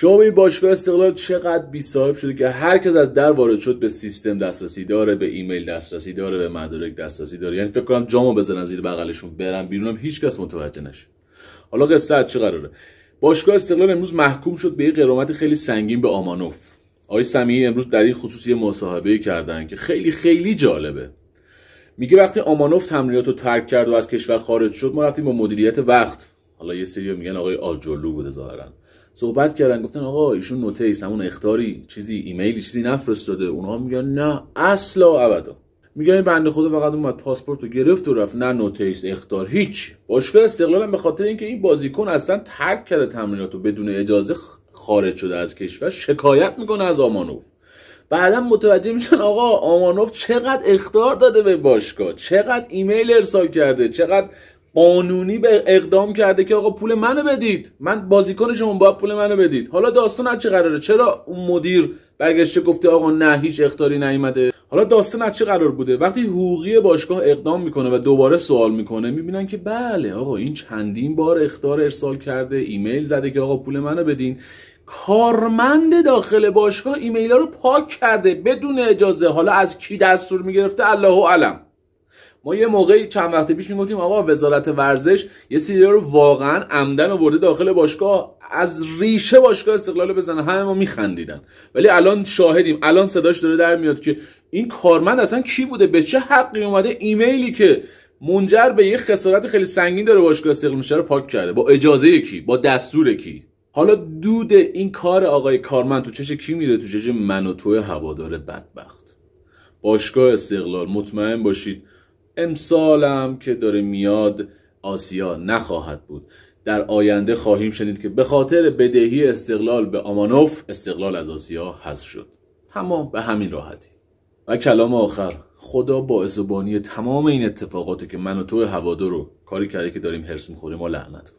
شما به باشگاه استقلال چقدر بی صاحب شده که هر کس از در وارد شد به سیستم دسترسی داره به ایمیل دسترسی داره به مدارک دسترسی داره. یعنی فکر کنم جامو بزنن زیر بغلشون برن بیرونم هیچ کس متوجه نشه. حالا قصه از چه قراره؟ باشگاه استقلال امروز محکوم شد به یه قرامت خیلی سنگین به آمانوف. آقای سمیعی امروز در این خصوصی مصاحبه کردن که خیلی خیلی جالبه. میگه وقتی آمانوف تمرینات رو ترک کرد و از کشور خارج شد ما رفتیم با مدیریت وقت. حالا یه سری میگن آقای آجرلو بوده ظاهرا. صحبت کردن گفتن آقا ایشون notice همون اخطاری. چیزی ایمیلی چیزی نفرستاده. اونها میگن نه اصلا ابدا. میگن این بنده خدا فقط اومد پاسپورت رو گرفت و رفت. نه notice اخطار. هیچ. باشگاه استقلال هم به خاطر اینکه این بازیکن اصلا ترک کرده تمرینات رو بدون اجازه خارج شده از کشور شکایت می‌کنه از آمانوف. بعدا متوجه میشن آقا آمانوف چقدر اخطار داده به باشگاه. چقدر ایمیل ارسال کرده. چقدر قانونی به اقدام کرده که آقا پول منو بدید. من بازیکن شما باید پول منو بدید. حالا داستان از چه قراره؟ چرا اون مدیر برگشته گفته آقا نه هیچ اختاری نیومده؟ حالا داستان از چه قرار بوده؟ وقتی حقوقی باشگاه اقدام می‌کنه و دوباره سوال می‌کنه می‌بینن که بله آقا این چندین بار اختار ارسال کرده ایمیل زده که آقا پول منو بدین. کارمند داخل باشگاه ایمیل ها رو پاک کرده بدون اجازه. حالا از کی دستور می‌گرفته؟ الله علم ما یه موقعی چند وقت پیش می‌گفتیم آقا وزارت ورزش یه سری رو واقعا عمدن آورده داخل باشگاه از ریشه باشگاه استقلال بزنه. همه ما میخندیدن. ولی الان شاهدیم. الان صداش داره در میاد که این کارمند اصلا کی بوده؟ به چه حقی اومده ایمیلی که منجر به یه خسارت خیلی سنگین داره باشگاه استقلال میشه رو پاک کرده؟ با اجازه کی؟ با دستور کی؟ حالا دود این کار آقای کارمند تو چش کی میره؟ تو چش من و تو هوادار بدبخت. باشگاه استقلال مطمئن باشید امسالم که داره میاد آسیا نخواهد بود. در آینده خواهیم شنید که به خاطر بدهی استقلال به آمانوف استقلال از آسیا حذف شد. تمام به همین راحتی. و کلام آخر خدا باعث و بانی تمام این اتفاقاتی که من و تو هوادار رو کاری کرده که داریم هرس می‌خوریم و لعنت